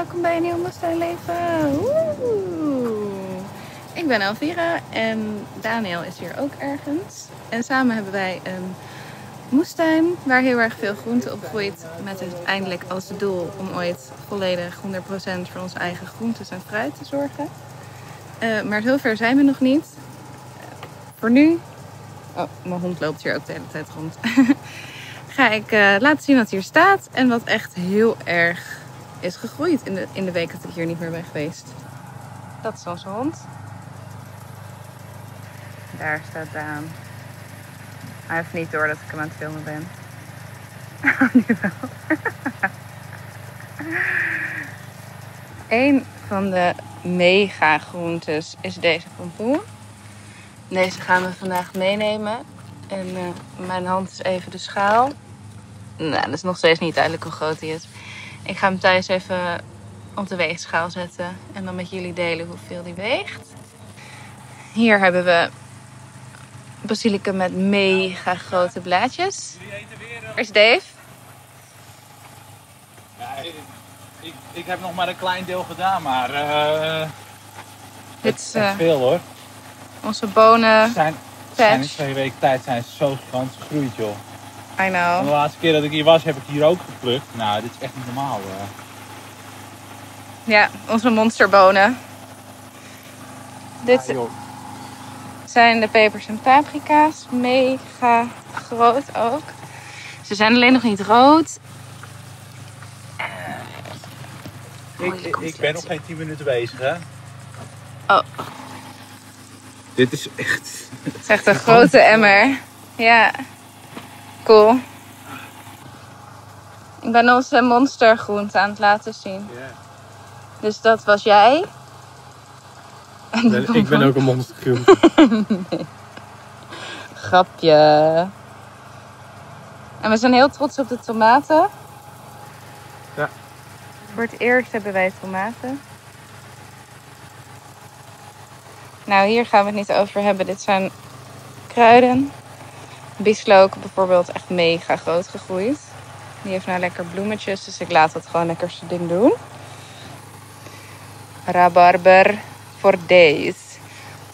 welkom bij een nieuw moestuinleven. Woe! Ik ben Elvira en Daniel is hier ook ergens. En samen hebben wij een moestuin waar heel erg veel groente op groeit. Met uiteindelijk als doel om ooit volledig 100% voor onze eigen groentes en fruit te zorgen. Uh, maar zover zijn we nog niet. voor nu. Oh, mijn hond loopt hier ook de hele tijd rond. ga ik uh, laten zien wat hier staat en wat echt heel erg is gegroeid in de, in de week dat ik hier niet meer ben geweest. Dat is onze hond. Daar staat Daan. Hij heeft niet door dat ik hem aan het filmen ben. nu wel. Een van de mega groentes is deze pompoen. Deze gaan we vandaag meenemen. En uh, mijn hand is even de schaal. Nou, dat is nog steeds niet duidelijk hoe groot die is. Ik ga hem thuis even op de weegschaal zetten. En dan met jullie delen hoeveel die weegt. Hier hebben we basilicum met mega grote blaadjes. Er is Dave. Ja, ik, ik, heb nog maar een klein deel gedaan, maar uh, dit is uh, veel hoor. Onze bonen. Zijn, zijn in twee weken tijd zijn ze zo gigantisch gegroeid joh. I know. de laatste keer dat ik hier was, heb ik hier ook geplukt. Nou, dit is echt niet normaal. Uh. Ja, onze monsterbonen. Dit zijn de pepers en paprika's. Mega groot ook. Ze zijn alleen nog niet rood. ik, ik, ik ben nog geen 10 minuten bezig, hè? Oh. Dit is echt... Het is echt een grote emmer. Ja. Cool. Ik ben onze monstergroente aan het laten zien. Dus dat was jij. En ik ben ook een monstergroente. nee. Grapje. En we zijn heel trots op de tomaten. Ja. Voor het eerst hebben wij tomaten. Nou, hier gaan we het niet over hebben. Dit zijn kruiden. Bieslook bijvoorbeeld echt mega groot gegroeid. Die heeft nou lekker bloemetjes, dus ik laat het gewoon lekker zijn ding doen. Rabarber voor deze.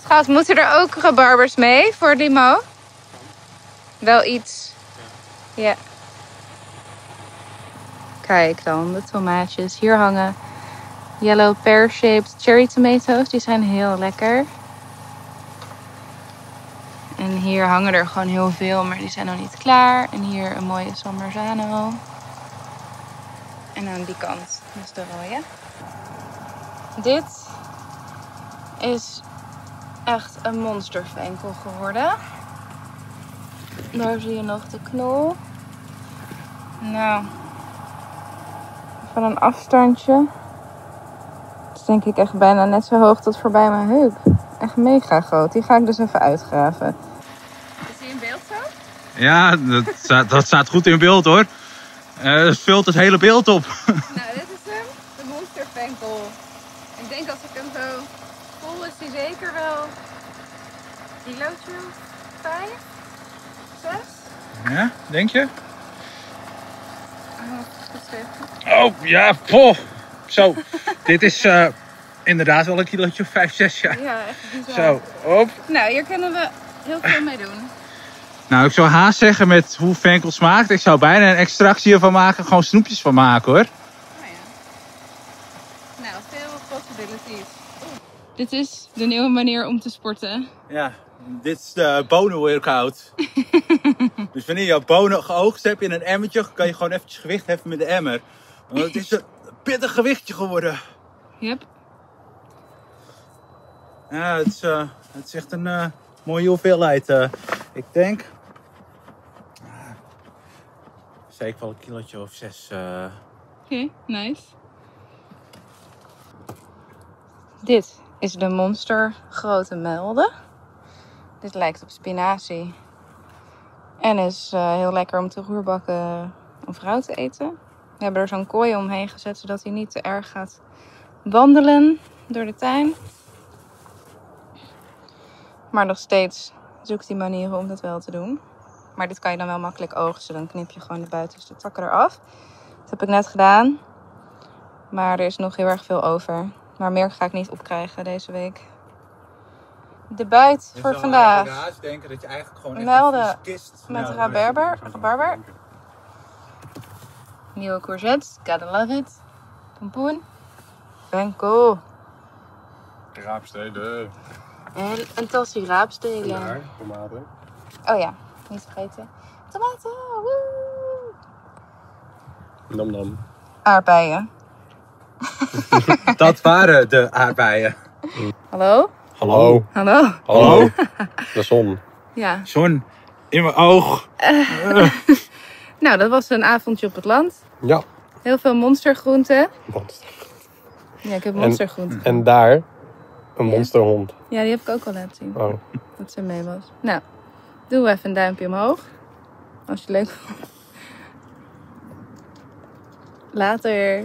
Schat, moeten er ook rabarbers mee voor limo? Wel iets. Ja. Kijk dan, de tomaatjes. Hier hangen yellow pear-shaped cherry tomatoes. Die zijn heel lekker. En hier hangen er gewoon heel veel, maar die zijn nog niet klaar. En hier een mooie San Marzano. En aan die kant is de rode. Dit is echt een monstervenkel geworden. Daar zie je nog de knol. Nou, van een afstandje. Denk ik echt bijna net zo hoog tot voorbij mijn heup. Echt mega groot. Die ga ik dus even uitgraven. Is die in beeld zo? Ja, dat staat, dat staat goed in beeld hoor. Uh, dat vult het hele beeld op. Nou, dit is hem. De monstervenkel. Ik denk als ik hem zo vol is, die zeker wel kilootje vijf, zes. Ja, denk je? Oh, oh ja, poh. Zo, dit is uh, inderdaad wel een kilootje of 5, 6 jaar. Ja, echt bizar. Zo, op. Nou, hier kunnen we heel veel mee doen. Nou, ik zou haast zeggen met hoe venkel smaakt. Ik zou bijna een extractie ervan maken. Gewoon snoepjes van maken hoor. Oh ja. Nou, veel possibilities. Dit is de nieuwe manier om te sporten. Ja, dit is de bonen workout. dus wanneer je bonen geoogst hebt in een emmertje, kan je gewoon eventjes gewicht heffen met de emmer. Want het is pittig gewichtje geworden. Yep. Ja, het is, uh, het is echt een uh, mooie hoeveelheid. Uh, ik denk. Zeker wel een kilootje of zes. Oké, okay, nice. Dit is de monster grote melden. Dit lijkt op spinazie. En is heel lekker om te roerbakken of rauw te eten. We hebben er zo'n kooi omheen gezet, zodat hij niet te erg gaat wandelen door de tuin. Maar nog steeds zoekt hij manieren om dat wel te doen. Maar dit kan je dan wel makkelijk oogsten. Dan knip je gewoon de buitenste takken eraf. Dat heb ik net gedaan. Maar er is nog heel erg veel over. Maar meer ga ik niet opkrijgen deze week. De buit voor vandaag. haast denken dat je eigenlijk gewoon echt Melden een vieze kist... met Nou, rabarber. rabarber. Nieuwe love it. Pompoen. Venko. Raapsteden. En een tasje raapstelen. Daar, tomaten. Oh ja, niet vergeten. Tomaten. Woe! Nam nam. Aardbeien. Dat waren de aardbeien. Hallo? Hallo. Hallo? Hallo. De zon. Ja. Zon in mijn oog. Nou, dat was een avondje op het land. Ja. Heel veel monstergroenten. Monster. Ja, ik heb monstergroenten. En daar een monsterhond. Ja, die heb ik ook al laten zien. Oh. Dat ze mee was. Nou, doe even een duimpje omhoog. Als je leuk vond. Later.